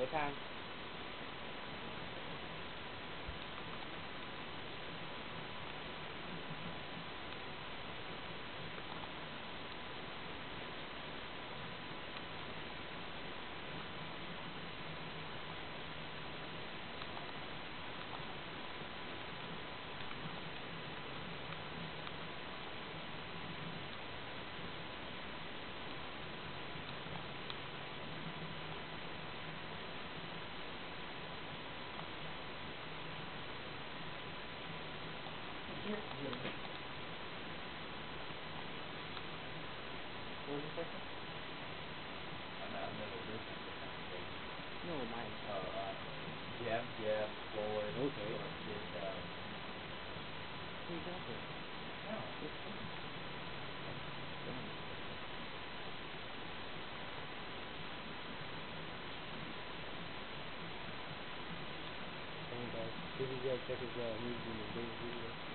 你看 was the? I'm not, I'm never listening to conversation. No, mine. Oh, uh, Jeff, Jeff, Floyd, Okay. or did, um, you no, It's fine. Damn. Come on, guys. See if you guys check his uh, his video.